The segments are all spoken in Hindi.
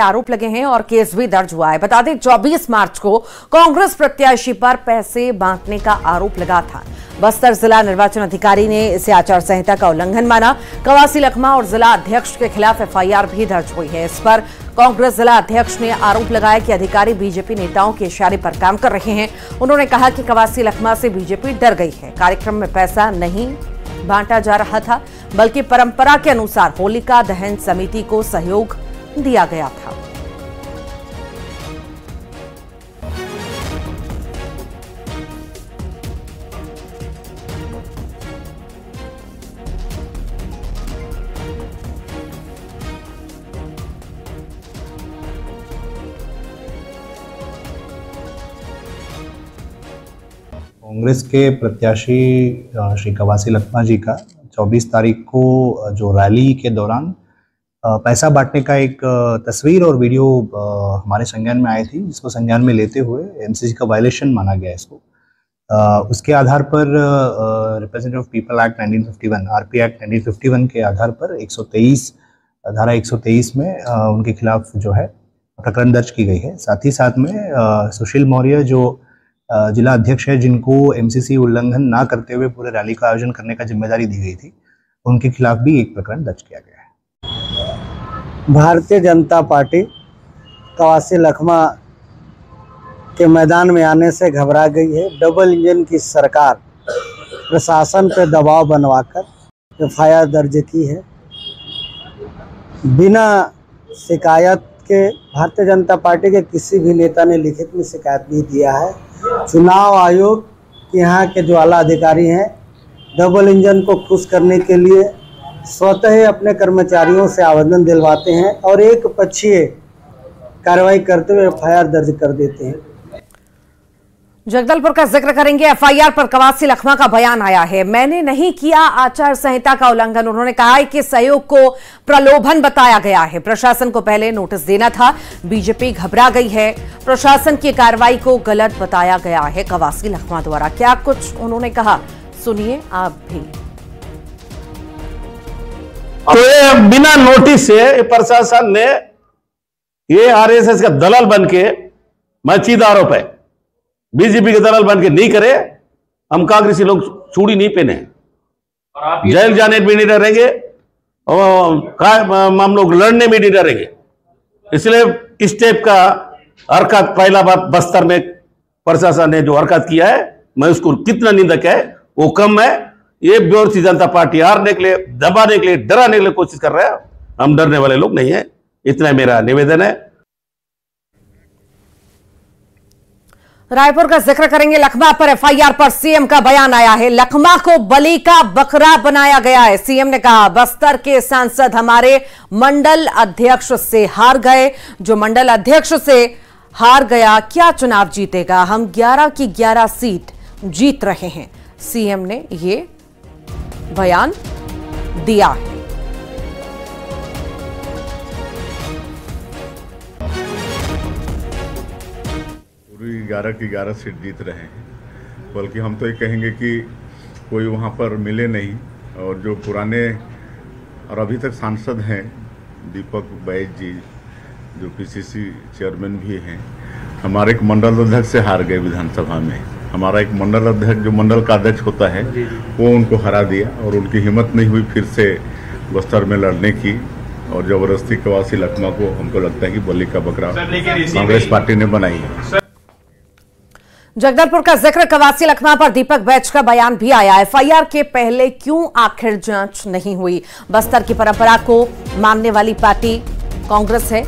आरोप लगे हैं और केस भी दर्ज हुआ है। बता दें 24 मार्च को कांग्रेस प्रत्याशी पर पैसे बांटने का आरोप लगा था। बस्तर जिला निर्वाचन अधिकारी ने इसे आचार संहिता का उल्लंघन माना। कवासी लखमा और जिला अध्यक्ष के खिलाफ एफआईआर भी दर्ज हुई है। इस पर कांग्रेस जिला अध्यक्ष ने आरोप लगाया कि अधिकारी बीजेपी नेताओं के इशारे पर काम कर रहे हैं। उन्होंने कहा कि कवासी लखमा से बीजेपी डर गई है। कार्यक्रम में पैसा नहीं बांटा जा रहा था, बल्कि परंपरा के अनुसार होलिका दहन समिति को सहयोग दिया गया था। कांग्रेस के प्रत्याशी श्री कवासी लखमा जी का 24 तारीख को जो रैली के दौरान पैसा बांटने का एक तस्वीर और वीडियो हमारे संज्ञान में आई थी, जिसको संज्ञान में लेते हुए एमसीसी का वायलेशन माना गया इसको। उसके आधार पर representative people act 1951 RP act 1951 के आधार पर 123 धारा 123 में उनके खिलाफ जो है, प्रकरण दर्ज की गई है। साथ ही साथ में सुशील मौर्य जो जिला अध्यक्ष है जिनको एमसीसी उल्लंघन ना करते हुए पूरे रैली का आयोजन करने का ज़िम्मेदारी दी गई थी। उनके खिलाफ भी एक प्रकरण दर्ज किया गया है। भारतीय जनता पार्टी कवासी लखमा के मैदान में आने से घबरा गई है। डबल इंजन की सरकार प्रशासन पे दबाव बनवाकर एफआईआर दर्ज की है। बिना शिकायत के भारतीय जनता पार्टी के किसी भी नेता ने लिखित में शिकायत नहीं दिया है। चुनाव आयोग के यहाँ के जो आला अधिकारी हैं, डबल इंजन को खुश करने के लिए स्वतः अपने कर्मचारियों से आवेदन दिलवाते हैं और एक पक्षीय कार्रवाई करते हुए एफआईआर दर्ज कर देते हैं। जगदलपुर का ज़िक्र करेंगे। एफआईआर पर कवासी लखमा का बयान आया है। मैंने नहीं किया आचार संहिता का उल्लंघन। उन्होंने कहा है कि सहयोग को प्रलोभन बताया गया है। प्रशासन को पहले नोटिस देना था। बीजेपी घबरा गई है। प्रशासन की कार्रवाई को गलत बताया गया है कवासी लखमा द्वारा। क्या कुछ उन्होंने कहा? सुनिए आप भी। तो बिना नोटिस से प्रशासन ने ये आरएसएस का दलाल बन के मैं सीधा आरोप है। बीजेपी के दलाल बन के नहीं करे हम कांग्रेसी लोग चूड़ी नहीं पहने। जेल जाने भी नहीं डरेंगे और हम लोग लड़ने में नहीं डरेंगे। इसलिए इस टाइप का हरकत पहला बार बस्तर में प्रशासन ने जो हरकत किया है मैं उसको कितना निंदक है वो कम है। ये भारतीय जनता पार्टी हारने के लिए दबाने के लिए डराने के लिए कोशिश कर रहा है। हम डरने वाले लोग नहीं है। इतना मेरा निवेदन है। रायपुर का ज़िक्र करेंगे लखमा पर एफआईआर पर सीएम का बयान आया है। लखमा को बलि का बकरा बनाया गया है। सीएम ने कहा, बस्तर के सांसद हमारे मंडल अध्यक्ष से हार गए। जो मंडल अध्यक्ष से हार गया, क्या चुनाव जीतेगा? हम 11 की 11 सीट जीत रहे हैं। सीएम ने ये बयान दिया है। ग्यारह की ग्यारह सीट जीत रहे हैं। बल्कि हम तो ये कहेंगे कि कोई वहाँ पर मिले नहीं और जो पुराने और अभी तक सांसद हैं दीपक बैज जी जो पीसीसी चेयरमैन भी हैं हमारे एक मंडल अध्यक्ष से हार गए विधानसभा में। हमारा एक मंडल अध्यक्ष जो मंडल का अध्यक्ष होता है वो उनको हरा दिया और उनकी हिम्मत नहीं हुई फिर से बस्तर में लड़ने की और ज़बरदस्ती कवासी लखमा को हमको लगता है कि बलि का बकरा कांग्रेस पार्टी ने बनाई है। जगदलपुर का ज़िक्र कवासी लखमा पर दीपक बैच का बयान भी आया। एफआईआर के पहले क्यों आखिर जाँच नहीं हुई? बस्तर की परंपरा को मानने वाली पार्टी कांग्रेस है।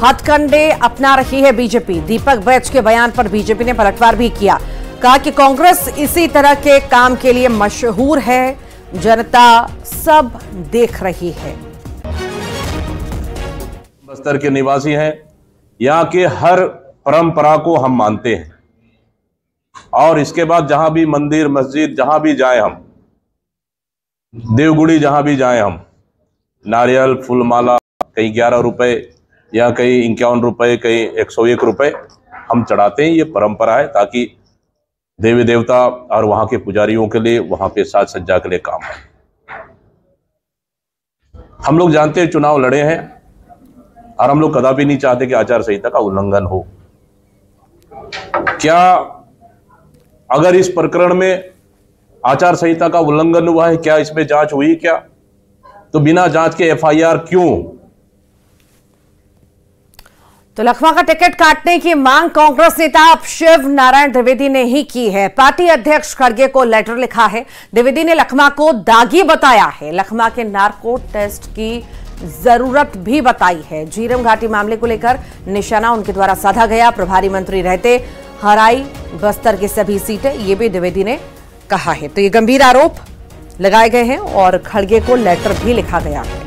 हथकंडे अपना रही है बीजेपी। दीपक बैच के बयान पर बीजेपी ने पलटवार भी किया। कहा कि कांग्रेस इसी तरह के काम के लिए मशहूर है। जनता सब देख रही है। बस्तर के निवासी हैं। यहाँ के हर परंपरा को हम मानते हैं। और इसके बाद जहाँ भी मंदिर, मस्जिद, जहाँ भी जाए हम, देवगुड़ी जहाँ भी जाए हम, नारियल, फूलमाला, कहीं ग्यारह रुपए या कहीं इक्यावन रुपए, कहीं एक सौ एक रुपए, हम चढ़ाते हैं, ये परंपरा है, ताकि देवी देवता और वहाँ के पुजारियों के लिए, वहाँ पे साज सज्जा के लिए काम है हम लोग जानते हैं चुनाव लड़े हैं, और हम लोग कदापि नहीं चाहते कि आचार संहिता का उल्लंघन हो। क्या अगर इस प्रकरण में आचार संहिता का उल्लंघन हुआ है, क्या इसमें जाँच हुई क्या? तो बिना जाँच के एफआईआर क्यों? तो लखमा का टिकट काटने की मांग कांग्रेस नेता अब शिव नारायण द्विवेदी ने ही की है। पार्टी अध्यक्ष खड़गे को लेटर लिखा है। द्विवेदी ने लखमा को दागी बताया है। लखमा के नार्को टेस्ट की ज़रूरत भी बताई है। झीरम घाटी मामले को लेकर निशाना उनके द्वारा साधा गया। प्रभारी मंत्री रहते हराई बस्तर की सभी सीटें, ये भी द्विवेदी ने कहा है। तो ये गंभीर आरोप लगाए गए हैं और खड़गे को लेटर भी लिखा गया है।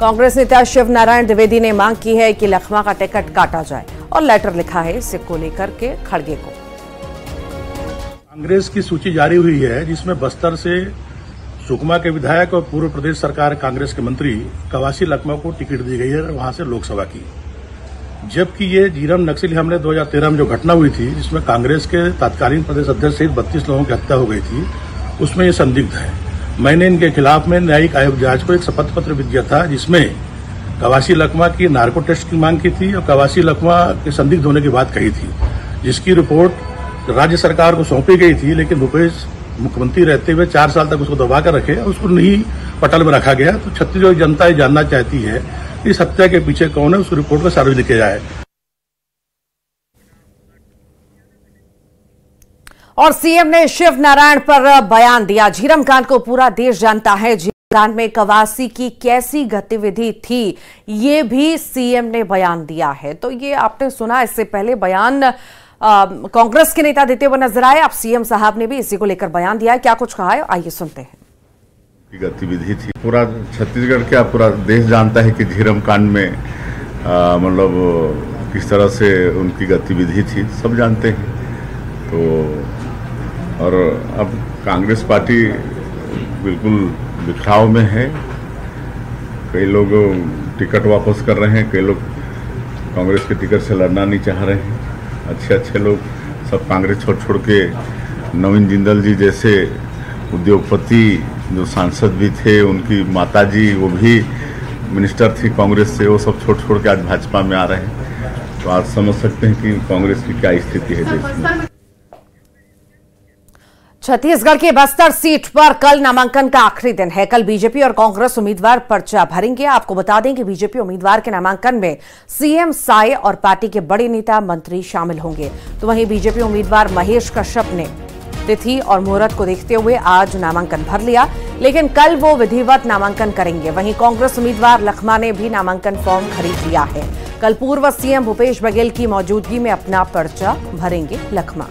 कांग्रेस नेता शिव नारायण द्विवेदी ने मांग की है कि लखमा का टिकट काटा जाए और लेटर लिखा है इसे को लेकर के खड़गे को। कांग्रेस की सूची जारी हुई है, जिसमें बस्तर से सुकमा के विधायक और पूर्व प्रदेश सरकार कांग्रेस के मंत्री कवासी लकमा को टिकट दी गई है वहाँ से लोकसभा की। जबकि ये जीरम नक्सली हमले 2013 में जो घटना हुई थी, जिसमें कांग्रेस के तत्कालीन प्रदेश अध्यक्ष सहित बत्तीस लोगों की हत्या हो गई थी, उसमें ये संदिग्ध है। मैंने इनके खिलाफ में न्यायिक आयोग जाँच को एक शपथ पत्र भी दिया था, जिसमें कवासी लकमा की नार्को टेस्ट की मांग की थी और कवासी लकमा के संदिग्ध होने की बात कही थी, जिसकी रिपोर्ट राज्य सरकार को सौंपी गई थी, लेकिन भूपेश मुख्यमंत्री रहते हुए चार साल तक उसको दबा कर रखे उसको नहीं पटल में रखा गया। तो छत्तीसगढ़ जनता ये जानना चाहती है इस हत्या के पीछे कौन है, उस रिपोर्ट को सार्वजनिक किया जाए। और सीएम ने शिव नारायण पर बयान दिया। झीरम कांड को पूरा देश जानता है। झीरम कांड में कवासी की कैसी गतिविधि थी, ये भी सीएम ने बयान दिया है। तो ये आपने सुना, इससे पहले बयान कांग्रेस के नेता देते हुए नज़र आए। अब सीएम साहब ने भी इसी को लेकर बयान दिया है। क्या कुछ कहा है? आइए सुनते हैं। गतिविधि थी। पूरा छत्तीसगढ़ क्या पूरा देश जानता है कि झीरम कांड में मतलब किस तरह से उनकी गतिविधि थी? सब जानते हैं। तो और अब कांग्रेस पार्टी बिल्कुल बिखराव में है। कई लोग टिकट वापस कर रहे हैं, कई लोग कांग्रेस के टिकट से लड़ना नहीं चाह रहे हैं। अच्छे अच्छे लोग, सब कांग्रेस छोड़ छोड़ के नवीन जिंदल जी जैसे उद्योगपति, जो सांसद भी थे, उनकी माता जी वो भी मिनिस्टर थी कांग्रेस से, वो सब छोड़ छोड़ के आज भाजपा में आ रहे हैं। तो आज समझ सकते हैं कि कांग्रेस की क्या स्थिति है देश में। छत्तीसगढ़ के बस्तर सीट पर कल नामांकन का आखिरी दिन है। कल बीजेपी और कांग्रेस उम्मीदवार पर्चा भरेंगे। आपको बता दें कि बीजेपी उम्मीदवार के नामांकन में सीएम साय और पार्टी के बड़े नेता मंत्री शामिल होंगे। तो वहीं बीजेपी उम्मीदवार महेश कश्यप ने तिथि और मुहूर्त को देखते हुए आज नामांकन भर लिया, लेकिन कल वो विधिवत नामांकन करेंगे। वहीं कांग्रेस उम्मीदवार लखमा ने भी नामांकन फॉर्म खरीद लिया है। कल पूर्व सीएम भूपेश बघेल की मौजूदगी में अपना पर्चा भरेंगे लखमा।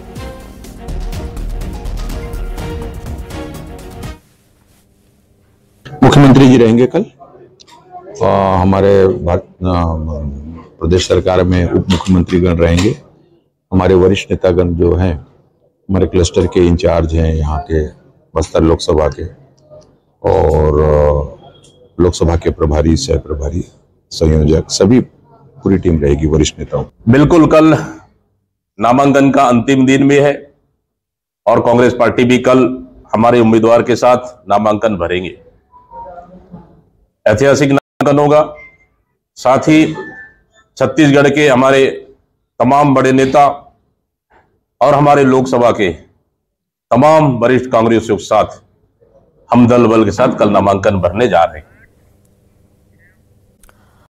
मुख्यमंत्री जी रहेंगे कल? और हमारे भारत प्रदेश सरकार में उप मुख्यमंत्री गण रहेंगे। हमारे वरिष्ठ नेतागण जो हैं हमारे क्लस्टर के इंचार्ज हैं यहाँ के बस्तर लोकसभा के और लोकसभा के प्रभारी सह प्रभारी संयोजक सभी पूरी टीम रहेगी वरिष्ठ नेताओं बिल्कुल कल नामांकन का अंतिम दिन भी है और कांग्रेस पार्टी भी कल हमारे उम्मीदवार के साथ नामांकन भरेंगे। ऐतिहासिक नामांकन होगा। साथ ही छत्तीसगढ़ के हमारे तमाम बड़े नेता और हमारे लोकसभा के तमाम वरिष्ठ कांग्रेसियों के साथ हम दल बल के साथ कल नामांकन भरने जा रहे हैं।